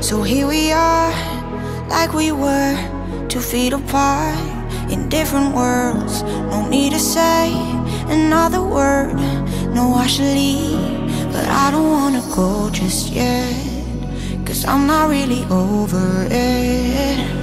So here we are, like we were, two feet apart in different worlds. No need to say another word. No, I should leave, but I don't wanna go just yet. Cause I'm not really over it.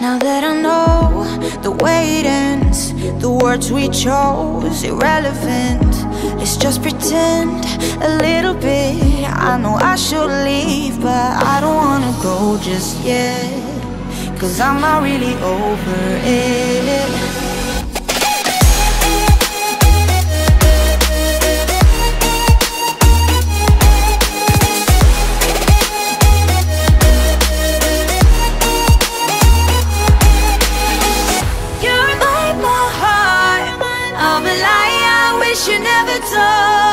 Now that I know the way it ends, the words we chose irrelevant. Let's just pretend a little bit. I know I should leave, but I don't wanna go just yet. Cause I'm not really over never told.